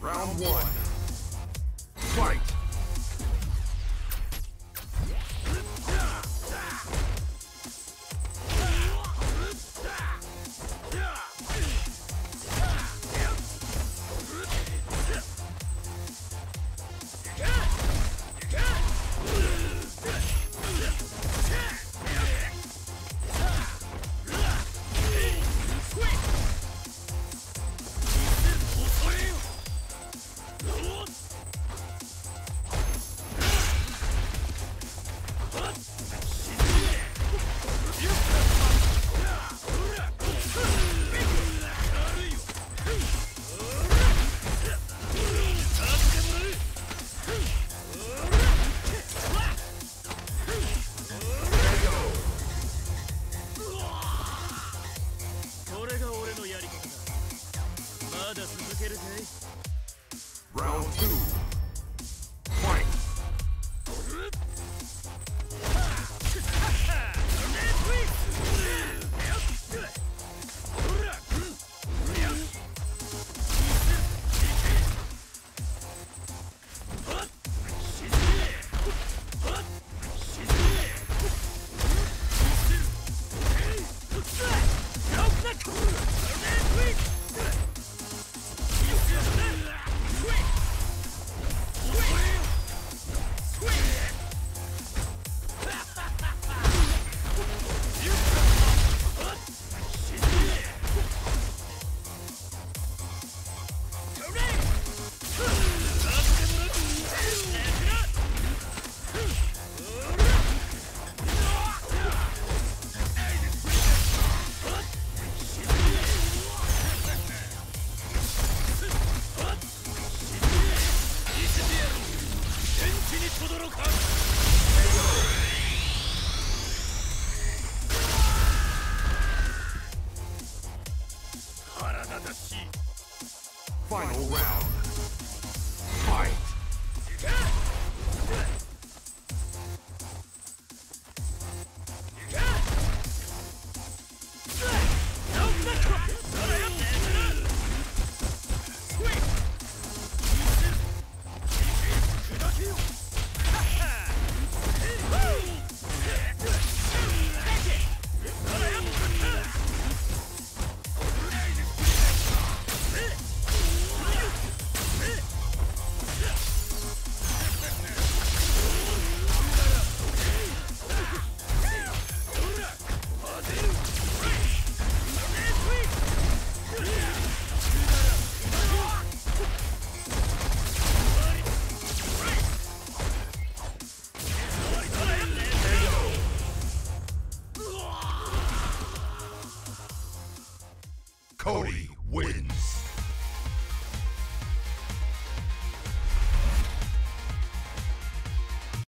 Round one. まだ続けるぜ Round 2 Final round. Fight! Cody.